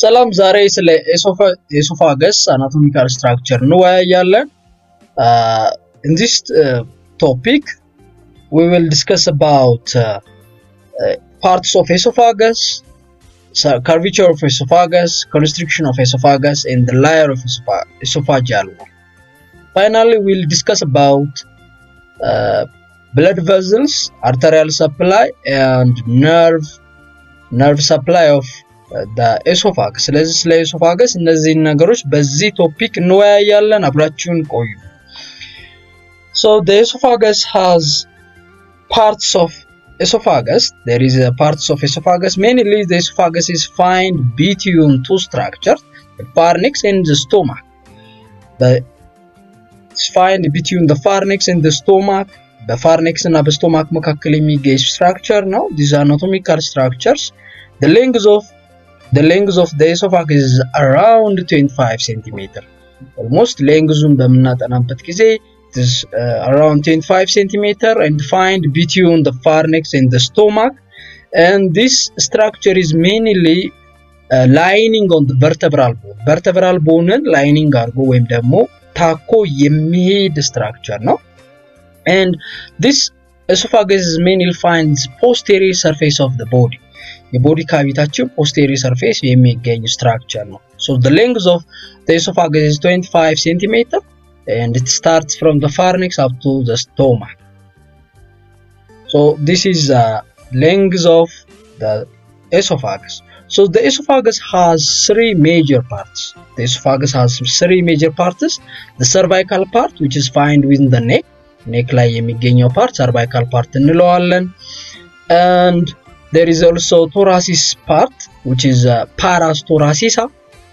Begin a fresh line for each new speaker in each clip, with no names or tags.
ሰላም ዛሬ ስለ ኤሶፋገስ አናቶሚካል ስትራክቸር እንወያያለን። in this uh, topic we will discuss about uh, uh, parts of esophagus so curvature of esophagus constriction of esophagus and the layer of esopha- esophageal wall finally we'll discuss about uh, blood vessels arterial supply and nerve nerve supply of ኤሶፋገስ ስለዚህ ስለ ኤሶፋገስ እነዚህን ነገሮች በዚህ ቶፒክ እንወያያለን። አብራችሁን ቆዩ። So the esophagus has parts of esophagus. There is a parts of esophagus. Mainly the esophagus is found between two structures, the pharynx and the stomach. The it's found between the pharynx and the stomach. በፋርኔክስ እና በስቶማክ መካከል የሚገኝ ስትራክቸር ነው። these anatomical structures. The length of the length of the esophagus is around 25 centimeter. Almost ሌንግዙን በምናጠናበት ጊዜ it is uh, around 25 centimeter and find between the pharynx and the stomach and this structure is mainly uh, lining on the vertebral bone vertebral boneን ላይኒንግ አድርጎ ወይም ደግሞ ታኮ የሚሄድ ስትራክቸር ነው and this esophagus is mainly finds posterior surface of the body የቦዲ ካቪታችን ፖስቴሪ ሰርፌስ የሚገኝ ስትራክቸር ነው። So the length of the esophagus is 25 centimeter and it starts from the pharynx up to the stomach. So this is the length of the esophagus. So the esophagus has three major parts. The esophagus has three major parts. The cervical part which is found within the neck. neck ላይ የሚገኘው part cervical part እንለዋለን. And there is also thoracis part which is uh, paras thoracisa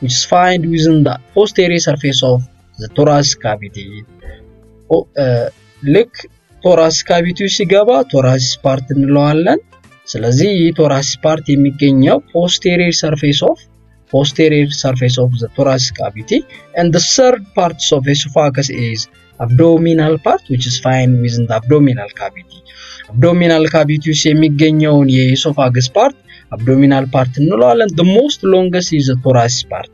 which is found within the posterior surface of the thoracic cavity ልክ ቶራሲስ ካቪቲ ሲገባ ቶራሲስ ፓርት እንለዋለን ስለዚህ ይህ ቶራሲስ ፓርት የሚገኘው posterior surface of posterior surface of the thoracic cavity and the third parts of esophagus is part which is found within the abdominal cavity አብዶሚናል ካቪቲ ውስጥ የሚገኘውን የኢሶፋገስ ፓርት አብዶሚናል ፓርት እንለዋለን። the most longest is the thoracic part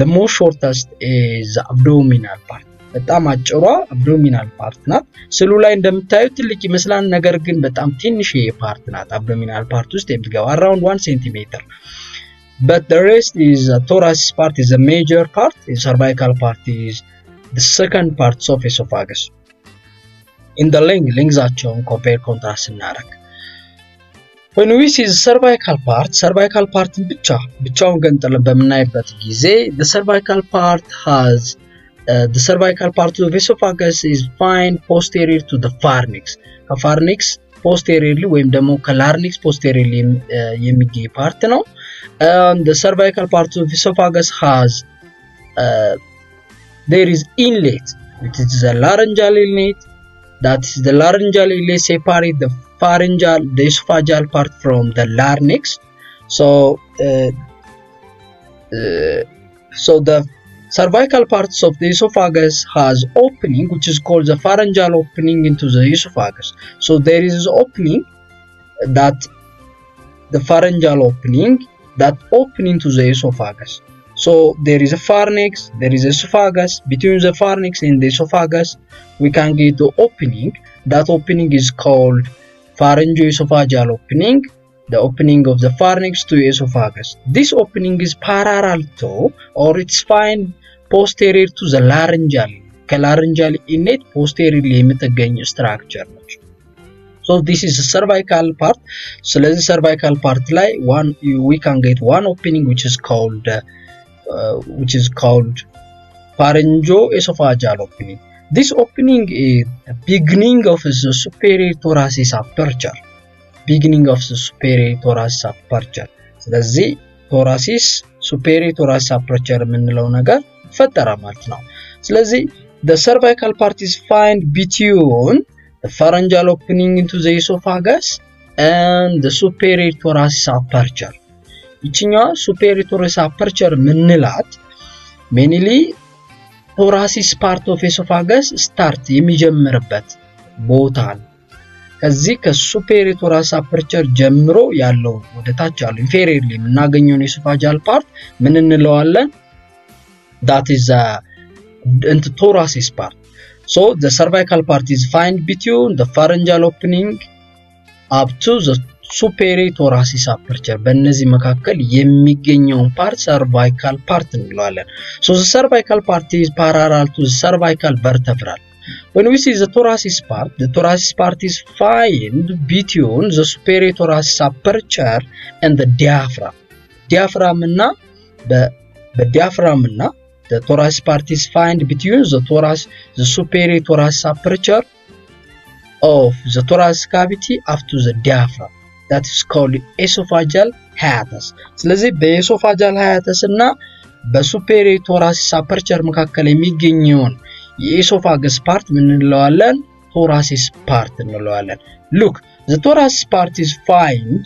the most shortest is the abdominal part በጣም አጭሯ አብዶሚናል ፓርት ናት። ስሉ ላይ እንደምታዩት ትልቅ ይመስላል፣ ነገር ግን በጣም ትንሽ ፓርት ናት። አብዶሚናል ፓርት ውስጥ የምትገባ around 1 centimeter but the rest is the thoracic part is a major part the cervical part is the second parts of esophagus in the length ሌንግዛቸውን ኮምፔር ኮንትራስት ስናደርግ when we see the cervical part cervical part ብቻ ብቻውን ገንጥለን በምናይበት ጊዜ the cervical part has uh, the cervical part of esophagus is found posterior to the pharynx ከፋርኒክስ posteriorly ወይም ደግሞ ከላርኒክስ posteriorly የሚገኝ ፓርት ነው and the cervical part of esophagus has uh, there is inlet which is the laryngeal inlet. That is the laryngeal inlet separate the pharyngeal the esophageal part from the larynx. So uh, uh, so the cervical parts of the esophagus has opening which is called the pharyngeal opening into the esophagus. So there is opening that the pharyngeal opening that open into the esophagus. So there is a pharynx, there is esophagus. Between the pharynx and the esophagus, we can get the opening. That opening is called pharyngoesophageal opening, the opening of the pharynx to esophagus. This opening is parallel to or it's fine posterior to the laryngeal Laryngeal inlet posterior limit again structure so this is a cervical part. So let's cervical part like one we can get one opening which is called uh, uh which is called pharyngoesophageal opening. This opening is the beginning of the superior thoracic aperture. Beginning of the superior thoracic aperture. ስለዚህ ቶራሲስ ሱፔሪየር ቶራሲስ አፕረቸር የምንለው now. So let's see the cervical part is fine between the pharyngeal opening into the esophagus and the superior thoracic aperture ይችኛዋ superior thoracic aperture ምንላት ሜንሊ ቶራሲስ ፓርት ኦፍ ኤሶፋገስ ስታርት የሚጀምርበት ቦታ ነው። ከዚህ ከሱፔሪየር ቶራሲስ አፐርቸር ጀምሮ ያለው ወደ ታች ያለው ኢንፌሪየርሊ የምናገኘውን የሱፋጃል ፓርት ምን እንለዋለን? ዳት ኢዝ እንት ቶራሲስ ፓርት So the cervical part is found between the pharyngeal opening up to the superior thoracic aperture. በእነዚህ መካከል የሚገኘውን ፓርት ሰርቫይካል ፓርት እንለዋለን። so the cervical part is parallel to the cervical vertebral. when we see the thoracic part, the thoracic part is found between the superior thoracic aperture and the diaphragm. ዲያፍራም እና በዲያፍራም እና the thoracic part is found between the thoracic the superior thoracic aperture of the thoracic cavity up to the diaphragm that is called esophageal hiatus ስለዚህ በኤሶፋጃል hiatus እና በሱፔሪየር ቶራሲስ አፐርቸር መካከል የሚገኘውን የኢሶፋገስ ፓርት ምን እንለዋለን? ቶራሲስ ፓርት እንለዋለን። ሉክ ዘ ቶራሲስ ፓርት ኢዝ ፋይንድ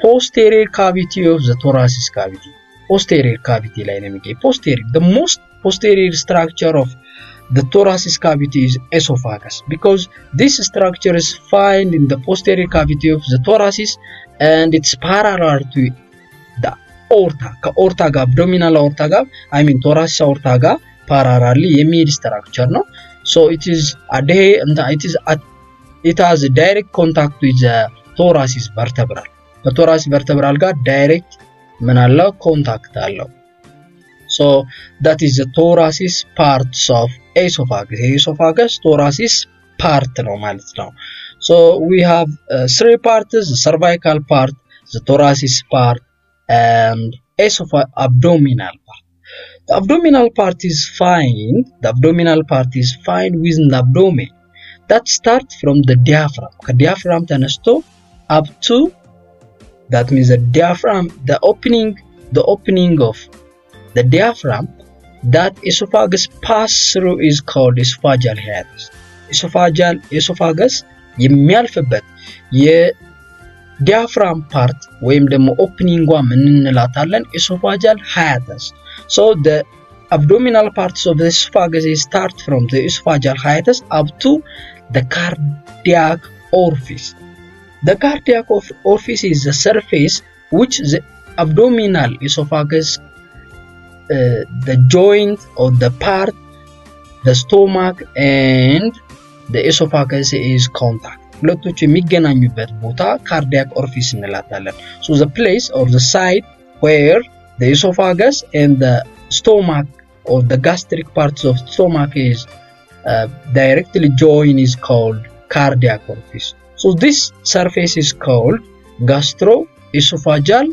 ፖስቴሪየር ካቪቲ ኦፍ ዘ ቶራሲስ ካቪቲ ፖስቴሪየር ካቪቲ ላይ ነው የሚገኝ። ፖስቴሪየር the most posterior structure of the thoracic cavity is esophagus because this structure is found in the posterior cavity of the thoracic and it's parallel to the ኦርታ ከኦርታ ጋር አብዶሚናል ኦርታ ጋር አይ ሚን ቶራሲስ ኦርታ ጋር ፓራራሊ የሚሄድ ስትራክቸር ነው። ሶ ኢት ኢዝ አዴ ኢት ኢዝ ኢት ሃዝ ዳይሬክት ኮንታክት ዊዝ ቶራሲስ ቨርተብራል ከቶራሲስ ቨርተብራል ጋር ዳይሬክት ምን አለው ኮንታክት አለው። ሶ ዳት ኢዝ ቶራሲስ ፓርትስ ኦፍ ኤሶፋገስ የኤሶፋገስ ቶራሲስ ፓርት ነው ማለት ነው። ሶ ዊ ሃቭ ስሪ ፓርትስ ሰርቫይካል ፓርት the thoracic part and esophageal abdominal part The abdominal part is fine. The abdominal part is fine within the abdomen. That starts from the diaphragm. ከዲያፍራም ተነስቶ up to that means the diaphragm, the opening, the opening of the diaphragm that esophagus pass through is called esophageal hiatus. esophageal esophagus የሚያልፍበት የዲያፍራም ፓርት ወይም ደግሞ ኦፕኒንጓ ምን እንላታለን? esophageal hiatus. So the abdominal parts of the esophagus start from the esophageal hiatus up to the cardiac orifice. The cardiac orifice is the surface which the abdominal esophagus, uh, the joint or the part, the stomach and the esophagus is contact. ሁለቶቹ የሚገናኙበት ቦታ ካርዲያክ ኦርፊስ እንላታለን። So the place or the site where the esophagus and the stomach or the gastric parts of stomach is uh, directly join is called cardiac orifice. So this surface is called gastroesophageal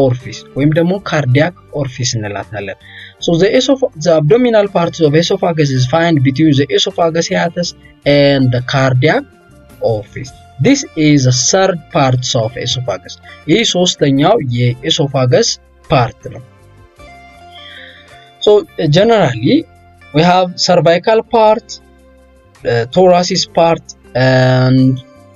orifice ወይም ደግሞ cardiac orifice እንላታለን። So the, the abdominal parts of esophagus is found between the esophagus hiatus and the cardiac orifice. This is the third parts of esophagus. ይህ ሶስተኛው የኤሶፋገስ ፓርት ነው። So uh, generally we have cervical part, uh, thoracic part, and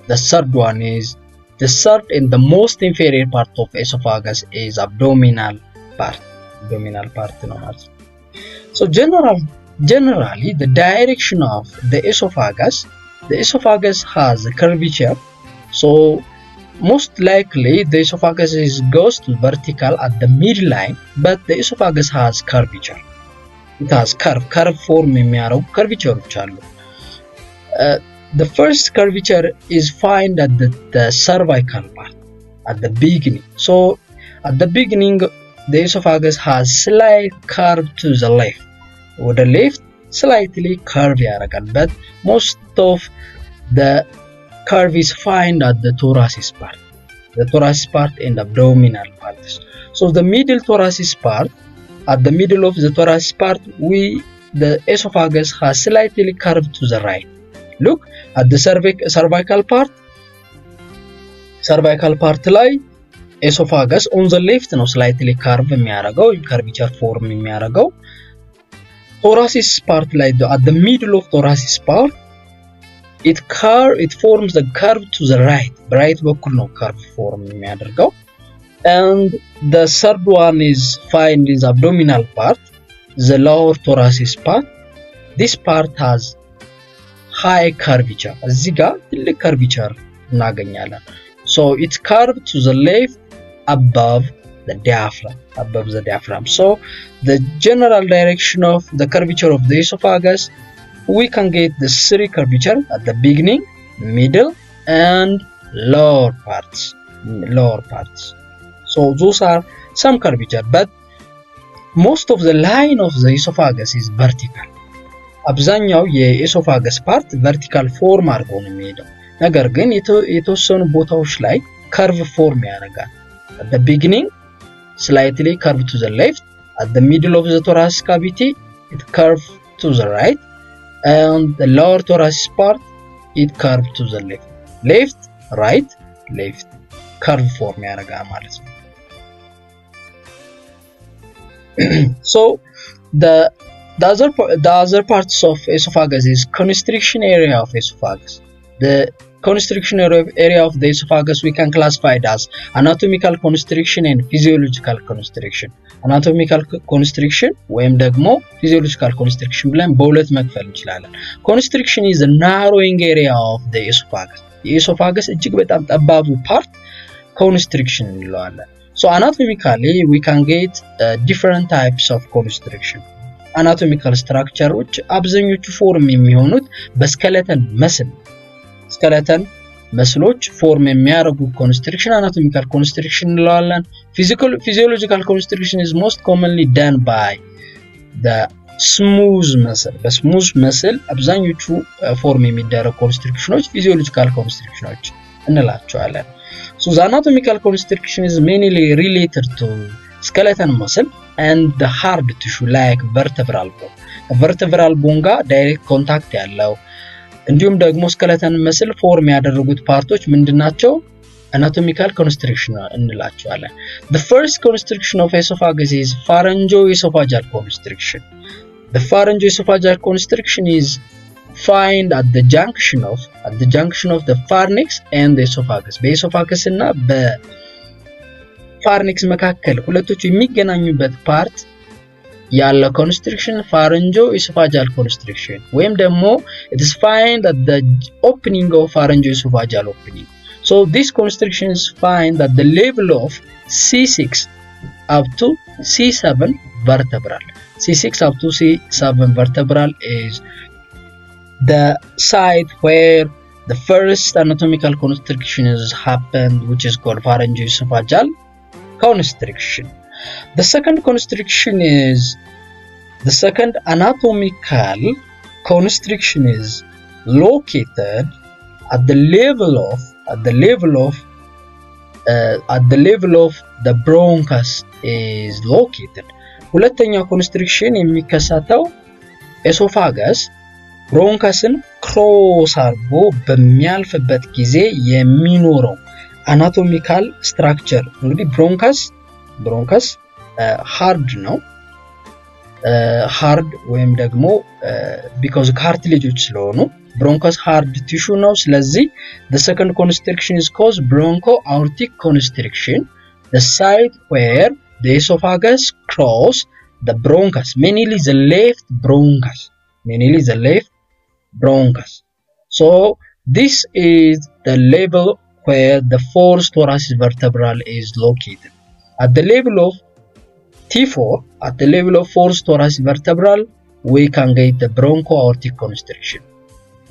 the third one is the third and the most inferior part of esophagus is abdominal part. Abdominal part ነው ማለት ነው። So general generally the direction of the esophagus the esophagus has a curvature so most likely the esophagus is goes to vertical at the midline but the esophagus has curvature it has curve curve form የሚያደርጉ curvatures አሉ uh, the first curvature is found at the, the cervical part at the beginning so at the beginning the esophagus has slight curve to the left ወደ left slightly curve ያደርጋል but most of the curve is found at the thoracic part the thoracic part and abdominal parts so the middle thoracic part at the middle of the thoracic part we the esophagus has slightly curved to the right look at the cervic, cervical part cervical part ላይ esophagus on the left ነው slightly curve የሚያደርገው curvature form የሚያደርገው thoracic part ላይ at the middle of thoracic part it curve it forms the curve to the right right በኩል ነው curve form የሚያደርገው and the third one is found in the abdominal part the lower thoracic part this part has high curvature እዚህ ጋር ትልቅ curvature እናገኛለን። ሶ ኢት ካርቭ ቱ ዘ ሌፍት አባቭ the diaphragm above the diaphragm so the general direction of the curvature of the esophagus we can get the three curvature at the beginning middle and lower parts lower parts so those are some curvature but most of the line of the esophagus is vertical አብዛኛው የኤሶፋገስ ፓርት ቨርቲካል ፎርም አድርጎ ነው የሚሄደው። ነገር ግን የተወሰኑ ቦታዎች ላይ ከርቭ ፎርም ያደርጋል። አት ዘ ቢጊኒንግ ስላይትሊ ከርቭ ቱ ዘ ሌፍት፣ አት ሚድል ኦፍ ዘ ቶራስ ካቪቲ ኢት ከርቭ ቱ ዘ ራይት፣ ኤንድ ሎወር ቶራስ ፓርት ኢት ከርቭ ቱ ዘ ሌፍት። ሌፍት ራይት፣ ሌፍት ከርቭ ፎርም ያደርጋል ማለት ነው። ሶ the the other the other parts of esophagus is constriction area of esophagus the constriction area of the esophagus we can classify it as anatomical constriction and physiological constriction anatomical constriction ወይም ደግሞ physiological constriction ብለን በሁለት መክፈል እንችላለን constriction is the narrowing area of the esophagus የኤሶፋገስ እጅግ በጣም ጠባቡ ፓርት constriction እንለዋለን so anatomically we can get uh, different types of constriction Anatomical structureዎች አብዛኞቹ ፎርም የሚሆኑት በስከለተን መስል ስከለተን መስሎች ፎርም የሚያደርጉ ኮንስትሪክሽን አናቶሚካል ኮንስትሪክሽን እንለዋለን። ፊዚዮሎጂካል ኮንስትሪክሽን ኢዝ ሞስት ኮመንሊ ደን ባይ ስሙዝ መስል በስሙዝ መስል አብዛኞቹ ፎርም የሚደረጉ ኮንስትሪክሽኖች ፊዚዮሎጂካል ኮንስትሪክሽኖች እንላቸዋለን። ሶ አናቶሚካል ኮንስትሪክሽን ኢዝ ሜንሊ ሪሌትድ ቱ muscle and the hard tissue like vertebral bone vertebral bone ጋር ዳይሬክት ኮንታክት ያለው እንዲሁም ደግሞ ስከለተን መስል ፎርም ያደረጉት ፓርቶች ምንድናቸው? anatomical constriction እንላቸዋለን። the first constriction of esophagus is pharyngoesophageal constriction the pharyngoesophageal constriction is find at the junction of at the junction of the pharynx and the esophagus በኤሶፋገስ እና በፋርኒክስ መካከል ሁለቶቹ የሚገናኙበት ፓርት ያለ ኮንስትሪክሽን ፋረንጆ ኢሶፋጃል ኮንስትሪክሽን ወይም ደግሞ it is find at the opening of pharyngo esophageal opening so this constriction is find at the level of C6 up to C7 vertebral C6 up to C7 vertebral is the site where the first anatomical constriction is happened which is called pharyngoesophageal constriction the second constriction is the second anatomical constriction is located at the level of at the level of uh, at the level of the bronchus is located ሁለተኛው ኮንስትሪክሽን የሚከሰተው ኤሶፋገስ ብሮንከስን ክሮስ አርጎ በሚያልፍበት ጊዜ የሚኖረው አናቶሚካል ስትራክቸር እንግዲህ ብሮንከስ ብሮንከስ ሃርድ ነው ሃርድ ወይም ደግሞ ቢኮዝ ካርትሌጆች ስለሆኑ ብሮንኮስ ሃርድ ቲሹ ነው ስለዚህ the second constriction is caused broncho aortic constriction the site where the esophagus cross the bronchus mainly the left bronchus mainly the left bronchus so this is the level where the fourth thoracic vertebral is located at the level of T4 at the level of fourth thoracic vertebral we can get the broncho-aortic constriction.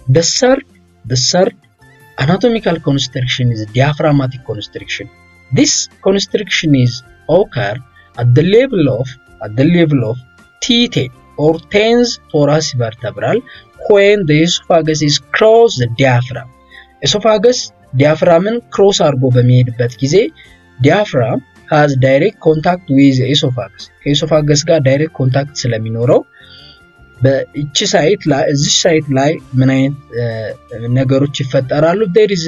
The third, the third anatomical constriction is diaphragmatic constriction. This constriction is occur at the level of at the level of T10 or 10th thoracic vertebral when the esophagus is cross the diaphragm. esophagus ዲያፍራምን ክሮስ አድርጎ በሚሄድበት ጊዜ ዲያፍራም ሃዝ ዳይሬክት ኮንታክት ዊዝ ኤሶፋገስ ከኤሶፋገስ ጋር ዳይሬክት ኮንታክት ስለሚኖረው በእቺ ሳይት ላይ እዚች ሳይት ላይ ምን አይነት ነገሮች ይፈጠራሉ? ዴር ኢዝ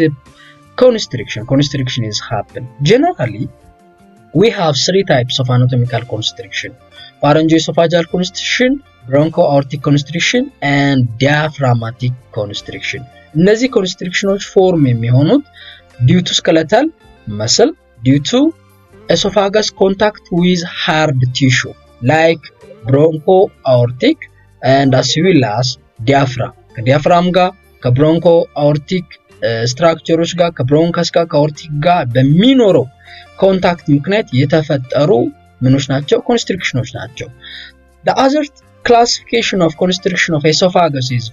ኮንስትሪክሽን ኮንስትሪክሽን ኢዝ ሃፕን ጀነራሊ ዊ ሃቭ ስሪ ታይፕስ ኦፍ አናቶሚካል ኮንስትሪክሽን ፓረንጆ ኢሶፋጃል ኮንስትሪክሽን፣ ብሮንኮ አውርቲክ ኮንስትሪክሽን ኤንድ ዲያፍራማቲክ ኮንስትሪክሽን እነዚህ ኮንስትሪክሽኖች ፎርም የሚሆኑት ዲው ቱ ስከለታል መስል ዲው ቱ with hard tissue like broncho aortic and as well as diaphragm. ከዲያፍራም ጋር ከብሮንኮ አኦርቲክ ስትራክቸሮች ጋር ከብሮንከስ ጋር ከኦርቲክ ጋር በሚኖረው ኮንታክት ምክንያት የተፈጠሩ ምኖች ናቸው? ኮንስትሪክሽኖች ናቸው። The classification of constriction of esophagus is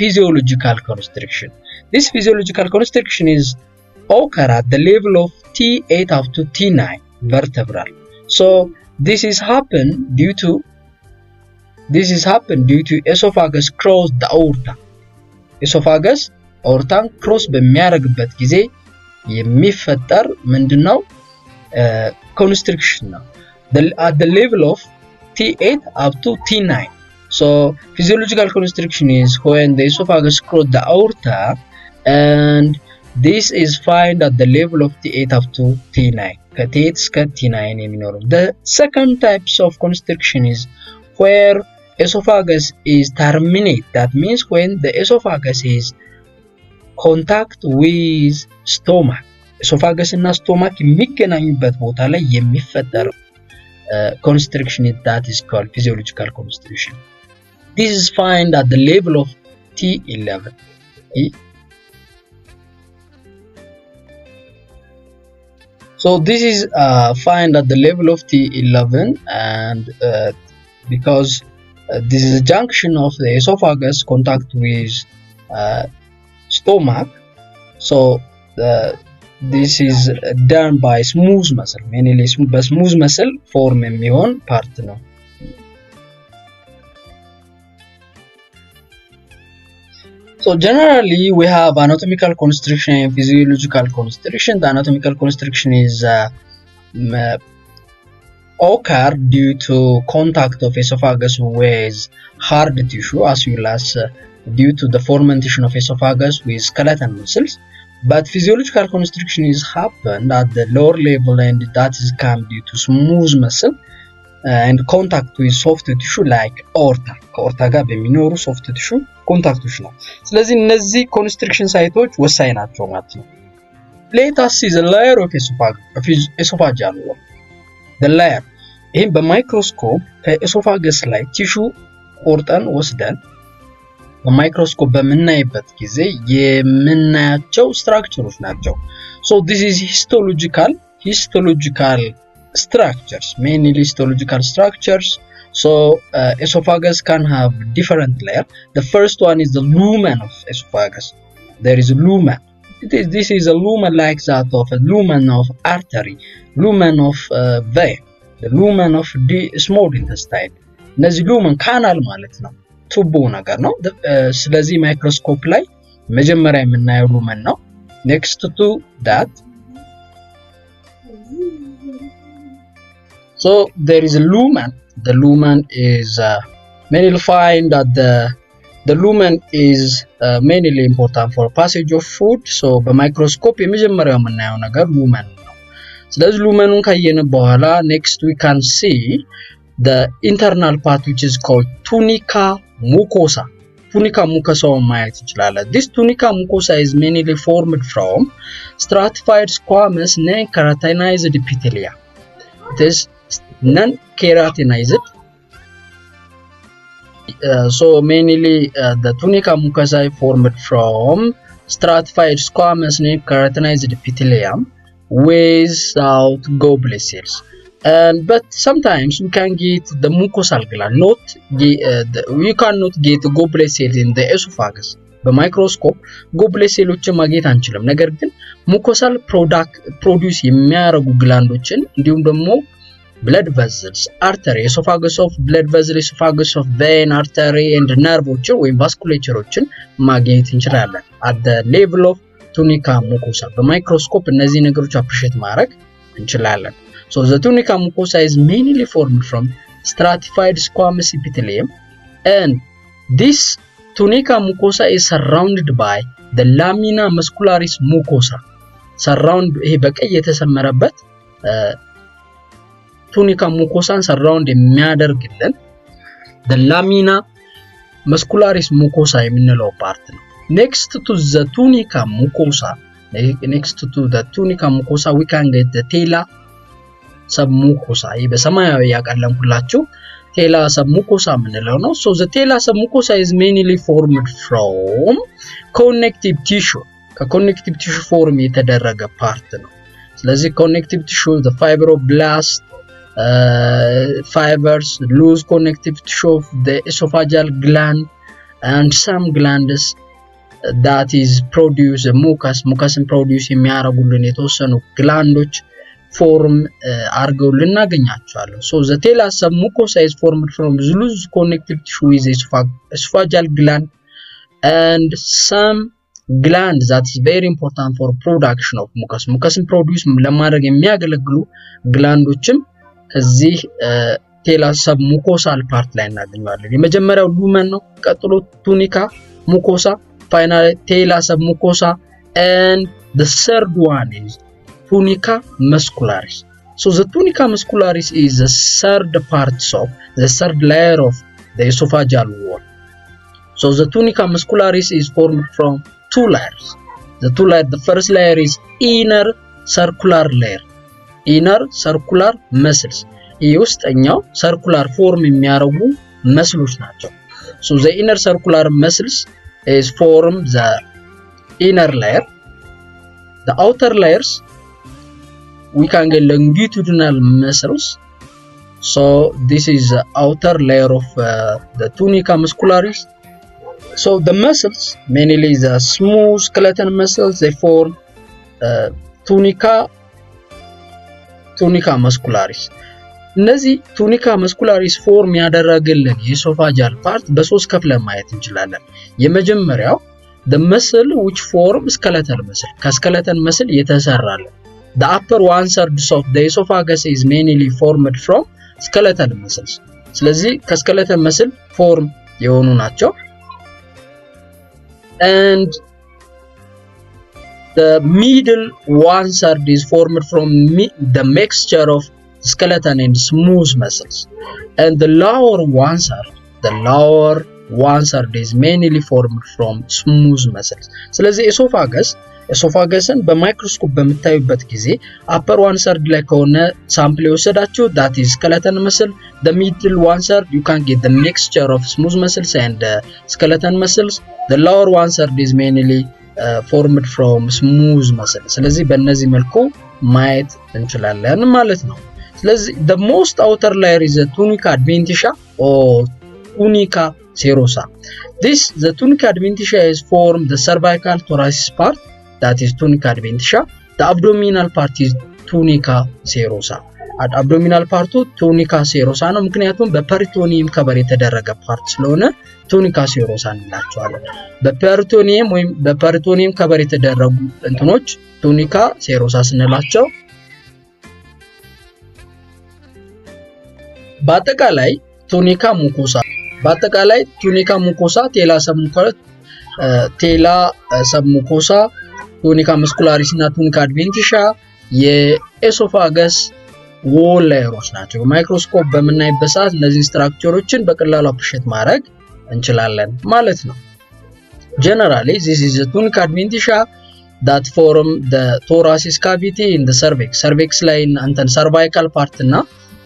physiological constriction this physiological constriction is occur at the level of T8 up to T9 vertebral so this is happen due to this is happen due to esophagus cross the aorta esophagus ኦርታን ክሮስ በሚያደርግበት ጊዜ የሚፈጠር ምንድነው ኮንስትሪክሽን ነው at the level of T8 up to T9 so physiological constriction is when the esophagus cross the aorta and this is found at the level of T8 up to T9 ከT8 እስከ T9 የሚኖረው the second types of constriction is where esophagus is terminate that means when the esophagus is contact with stomach esophagus እና stomach የሚገናኙበት ቦታ ላይ የሚፈጠር constriction that is called physiological constriction This is fine at the level of T11. So this is uh, at the level of T11 and uh, because uh, this is a junction of the esophagus contact with uh, stomach so the, this is done by smooth muscle mainly smooth muscle forming one part ነው So generally we have anatomical constriction and physiological constriction. The anatomical constriction is uh, occur due to contact of esophagus with hard tissue as well as uh, due to the fermentation of esophagus with skeletal muscles. But physiological constriction is happened at the lower level and that is come due to smooth muscle and contact with soft tissue like aorta ከኦርታ ጋር በሚኖሩ ሶፍት ቲሹ ኮንታክቶች ነው። ስለዚህ እነዚህ ኮንስትሪክሽን ሳይቶች ወሳኝ ናቸው ማለት ነው። ሌታስ ኢዝ ላየር ኦፍ ኤሶፋጃል ወል ላየር ይህም በማይክሮስኮፕ ከኤሶፋገስ ላይ ቲሹ ቆርጠን ወስደን በማይክሮስኮፕ በምናይበት ጊዜ የምናያቸው ስትራክቸሮች ናቸው። ሶ ዲስ ኢዝ ሂስቶሎጂካል ሂስቶሎጂካል structures mainly histological structures so uh, esophagus can have different layer the first one is the lumen of esophagus there is a lumen it is, this is a lumen like that of a lumen of artery lumen of uh, vein the lumen of the small intestine እነዚህ ሉመን ካናል ማለት ነው ቱቦ ነገር ነው ስለዚህ ማይክሮስኮፕ ላይ መጀመሪያ የምናየው ሉመን ነው ኔክስት ቱ ዳት so there is a lumen the lumen is uh, mainly find that the the lumen is uh, mainly important for passage of food so በማይክሮስኮፕ የመጀመሪያው የምናየው ነገር ሉመን ነው ስለዚህ ሉመኑን ካየን በኋላ next we can see the internal part which is called tunica mucosa tunica mucosaውን ማየት እንችላለን this tunica mucosa is mainly formed from stratified squamous non-keratinized epithelia it is non-keratinized. Uh, so mainly uh, the tunica mucosa formed from stratified squamous non-keratinized epithelium without goblet cells. And but sometimes we can get the mucosal gland, not get, uh, the, we cannot get goblet cells in the esophagus. በማይክሮስኮፕ ጎብሌት ሴሎችን ማግኘት አንችልም። ነገር ግን ሙኮሳል ፕሮዲውስ የሚያደርጉ ግላንዶችን እንዲሁም ደግሞ ብለድ ቨዝልስ አርተሪ ኤሶፋገስ ኦፍ ብለድ ቨዝል ኤሶፋገስ ኦፍ ቬን አርተሪ ኤንድ ነርቮችን ወይም ቫስኩሌቸሮችን ማግኘት እንችላለን። አት ሌቭል ኦፍ ቱኒካ ሙኮሳ በማይክሮስኮፕ እነዚህ ነገሮች አፕሪሼት ማድረግ እንችላለን። ሶ ዘ ቱኒካ ሙኮሳ ኢዝ ሜንሊ ፎርምድ ፍሮም stratified squamous epithelium and this tunica mucosa is surrounded by the lamina muscularis mucosa surround ይሄ በቀይ የተሰመረበት ቱኒካ ሙኮሳን ሰራውንድ የሚያደርግልን ላሚና መስኩላሪስ ሙኮሳ የምንለው ፓርት ነው። ኔክስት ቱ ዘ ቱኒካ ሙኮሳ ኔክስት ቱ ዘ ቱኒካ ሙኮሳ ዊ ካን ጌት ቴላ ሰብ ሙኮሳ ይህ በሰማያዊ ያቀለምኩላችሁ ቴላ ሰብ ሙኮሳ የምንለው ነው። ሶ ዘ ቴላ ሰብ ሙኮሳ ኢዝ ሜንሊ ፎርምድ ፍሮም ኮኔክቲቭ ቲሹ ከኮኔክቲቭ ቲሹ ፎርም የተደረገ ፓርት ነው። ስለዚህ ኮኔክቲቭ ቲሹ ፋይብሮብላስት ፋይበርስ ሉዝ ኮኔክቲቭ ቲሹ ኦፍ ኤሶፋጃል ግላንድ አንድ ሳም ግላንድስ ዳት ኢዝ ፕሮዲውስ ሙከስ ሙከስን ፕሮዲውስ የሚያደርጉልን የተወሰኑ ግላንዶች ፎርም አድርገው ልናገኛቸዋለን። ሶ ዘ ቴላስ ሙኮሳ ኢዝ ፎርምድ ፍሮም ሉዝ ኮኔክቲቭ ቲሹ ዊዝ ኤሶፋጃል ግላንድ አንድ ሳም ግላንድ ዛት ኢዝ ቬሪ ኢምፖርታንት ፎር ፕሮዳክሽን ኦፍ ሙከስ ሙከስን ፕሮዲውስ ለማድረግ የሚያገለግሉ ግላንዶችም እዚህ ቴላስ ሰብ ሙኮሳል ፓርት ላይ እናገኘዋለን። የመጀመሪያው ሉመን ነው። ቀጥሎ ቱኒካ ሙኮሳ ፋይናል ቴላ ሰብ ሙኮሳ and the third one is tunica muscularis so the tunica muscularis is the third part of the third layer of the esophageal wall so the tunica muscularis is formed from two layers the two layer the first layer is inner circular layer inner circular muscles ይህ ውስጠኛው ሰርኩላር ፎርም የሚያደርጉ መስሎች ናቸው so the inner circular muscles is form the inner layer the outer layers we can get longitudinal muscles so this is the outer layer of uh, the tunica muscularis so the muscles mainly the smooth skeleton muscles they form uh, tunica muscularis እነዚህ ቱኒካ መስኩላሪስ ፎርም ያደረገልን የሶፋጃል ፓርት በሶስት ከፍለን ማየት እንችላለን። የመጀመሪያው muscle which form skeletal muscle ከስከለተን መስል የተሰራለን the upper one third of the esophagus is mainly formed from skeletal muscles ስለዚህ ከስከለተን መስል ፎርም የሆኑ ናቸው and the middle one third is formed from the mixture of skeleton and smooth muscles and the lower one third the lower one third is mainly formed from smooth muscles ስለዚህ ኤሶፋገስ ኤሶፋገስን በማይክሮስኮፕ በምታዩበት ጊዜ አፐር ዋን ሰርድ ላይ ከሆነ ሳምፕል የወሰዳችሁ ዳት ኢዝ skeleton muscle the middle one third you can get the mixture of smooth muscles and uh, skeleton muscles the lower one third is uh, formed from smooth muscle ስለዚህ በእነዚህ መልኩ ማየት እንችላለን ማለት ነው ስለዚህ the most outer layer is the tunica adventitia or tunica serosa this the tunica adventitia is formed the cervical thoracic part that is tunica adventitia the abdominal part is tunica serosa አብዶሚናል ፓርቱ ቱኒካ ሴሮሳ ነው። ምክንያቱም በፐሪቶኒየም ከበር የተደረገ ፓርት ስለሆነ ቱኒካ ሴሮሳ እንላቸዋለን። በፐሪቶኒየም ወይም በፐሪቶኒየም ከበር የተደረጉ እንትኖች ቱኒካ ሴሮሳ ስንላቸው በአጠቃላይ ቱኒካ ሙኮሳ በአጠቃላይ ቱኒካ ሙኮሳ ቴላ ሰብሙኮሳ ቴላ ሰብሙኮሳ ቱኒካ መስኩላሪስ እና ቱኒካ አድቬንቲሻ የኤሶፋገስ ዎል ላየሮች ናቸው። በማይክሮስኮፕ በምናይበት ሰዓት እነዚህ ስትራክቸሮችን በቀላሉ አፕሪሼት ማድረግ እንችላለን ማለት ነው። ጀነራሊ ዚስ ኢዝ ቱኒካ አድቬንቲሻ ዳት ፎርም ቶራሲስ ካቪቲ ኢን ሰርቬክስ ሰርቬክስ ላይ አንተን ሰርቫይካል ፓርት እና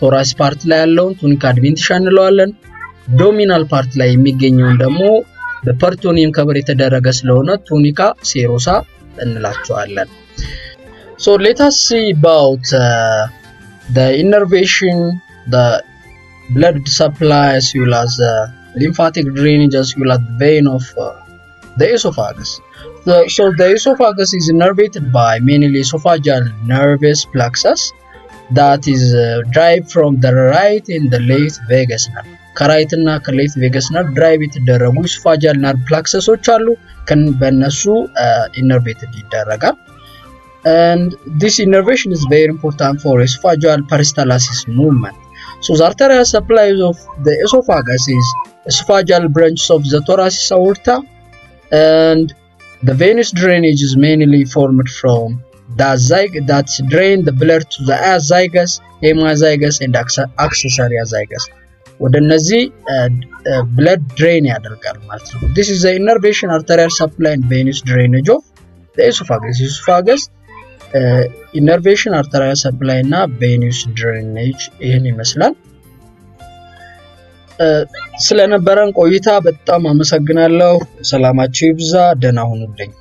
ቶራስ ፓርት ላይ ያለውን ቱኒካ አድቬንቲሻ እንለዋለን። ዶሚናል ፓርት ላይ የሚገኘውን ደግሞ በፐርቶኒየም ከበር የተደረገ ስለሆነ ቱኒካ ሴሮሳ እንላቸዋለን። us see about uh, the innervation, the blood supply as well as the lymphatic drainage as well as the vein of uh, the esophagus. So, so the esophagus is innervated by mainly esophageal nervous plexus that is uh, derived from the right and the left vagus nerve. ከራይት እና ከሌፍት ቬገስ ነርቭ ድራይቭ የተደረጉ ኢሶፋጃል ነርቭ ፕላክሰሶች አሉ። በእነሱ ኢነርቬትድ ይደረጋል። and this innervation is very important for esophageal peristalsis movement. So the arterial supplies of the esophagus is esophageal branches of the thoracic aorta and the venous drainage is mainly formed from the zygote that drain the blood to the azygous, hemiazygos and accessory azygous ወደ እነዚህ ብለድ ድሬን This is the innervation arterial supply and venous drainage of the esophagus esophagus. ኢነርቬሽን አርተሪያል ሰፕላይ እና ቬኒስ ድሬኔጅ ይህን ይመስላል። ስለነበረን ቆይታ በጣም አመሰግናለሁ። ሰላማችሁ ይብዛ። ደህና ሁኑልኝ።